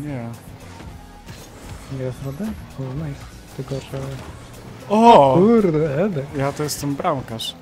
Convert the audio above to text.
Nie. Nie jest radę? O, nice. Tylko, że... O! Kurde, Ja to jestem bramkarz.